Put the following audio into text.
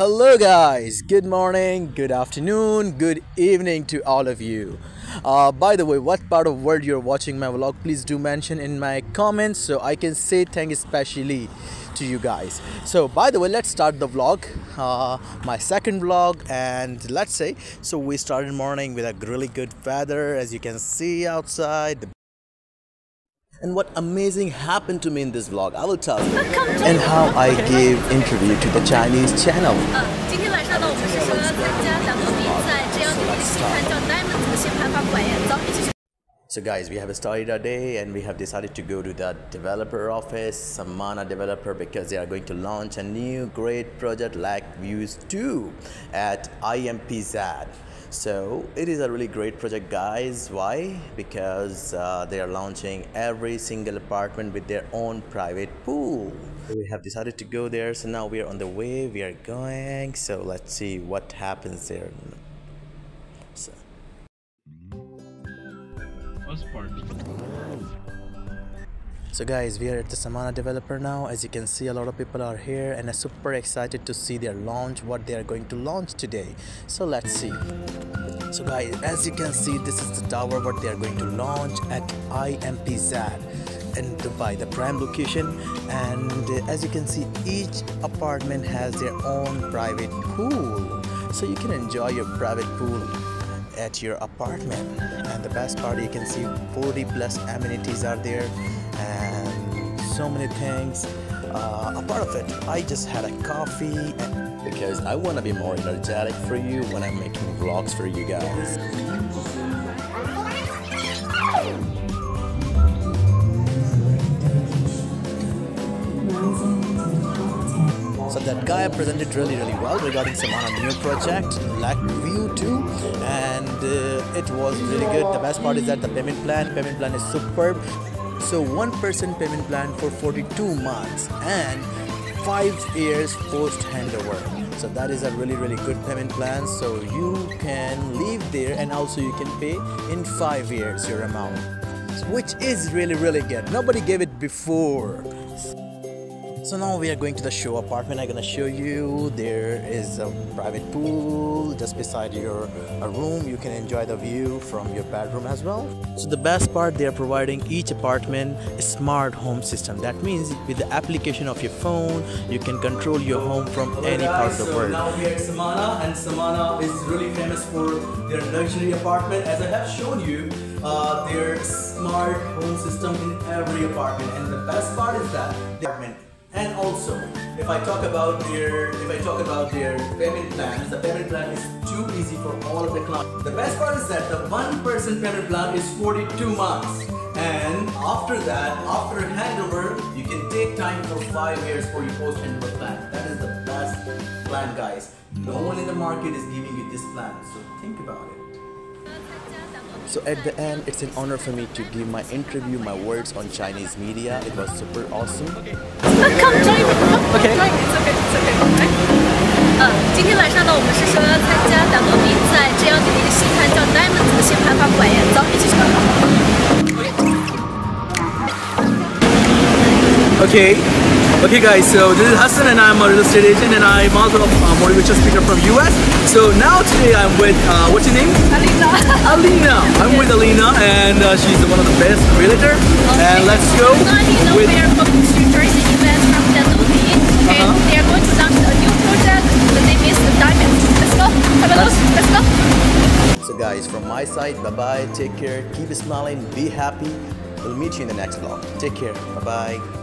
Hello, guys. Good morning, good afternoon, good evening to all of you. Uh, by the way, what part of world you're watching my vlog, please do mention in my comments so I can say thank especially to you guys. So, by the way, let's start the vlog, uh, my second vlog, and let's say so we started morning with a really good weather as you can see outside. And what amazing happened to me in this vlog, I will tell you. And how I gave interview to the Chinese channel. 呃，So guys, we have started our day and we have decided to go to the developer office, Samana developer, because they are going to launch a new great project Lake Views 2 at IMPZ. So it is a really great project guys. Why? Because uh, they are launching every single apartment with their own private pool. We have decided to go there. So now we are on the way. We are going. So let's see what happens there. First part. So guys, we are at the Samana developer now. As you can see, a lot of people are here and are super excited to see their launch, what they are going to launch today. So let's see. So guys, as you can see, this is the tower what they are going to launch at IMPZ in Dubai, the prime location. And uh, as you can see, each apartment has their own private pool. So you can enjoy your private pool at your apartment. And the best part you can see 40 plus amenities are there. And so many things uh, a part of it i just had a coffee because i want to be more energetic for you when i'm making vlogs for you guys So that guy presented really, really well regarding Samana new project, Lake View 2, and uh, it was really good. The best part is that the payment plan, payment plan is superb. So one person payment plan for 42 months and five years post handover. So that is a really, really good payment plan. So you can leave there and also you can pay in five years your amount, which is really, really good. Nobody gave it before. So now we are going to the show apartment. I'm gonna show you. There is a private pool just beside your uh, room. You can enjoy the view from your bedroom as well. So the best part, they are providing each apartment a smart home system. That means with the application of your phone, you can control your home from Hello any part of the so world. now we are at Samana and Samana is really famous for their luxury apartment. As I have shown you, uh, their smart home system in every apartment. And the best part is that the apartment. And also, if I talk about their if I talk about their payment plans, the payment plan is too easy for all of the clients. The best part is that the one person payment plan is 42 months. And after that, after handover, you can take time for five years for your post handover plan. That is the best plan, guys. No one in the market is giving you this plan, so think about it. So at the end, it's an honor for me to give my interview, my words on Chinese media. It was super awesome. Come join me. Okay. Join. It's okay. It's okay. Okay. 呃，今天晚上呢，我们是说要参加两个比赛，这样的一个新盘叫 Diamond 的新盘发布会，走，一起去。 Okay. Okay guys, so this is Hassan and I'm a real estate agent and I'm also a motivational speaker from US. So now today I'm with, uh, what's your name? Alina. Alina. I'm with Alina and uh, she's one of the best realtor. And let's go So Alina, with we are from New Jersey, US, from Danone. Okay. Uh-huh. They are going to launch a new project. The name is Diamond. Let's go. Have a look. Let's go. So guys, from my side, bye bye. Take care. Keep smiling. Be happy. We'll meet you in the next vlog. Take care. Bye bye.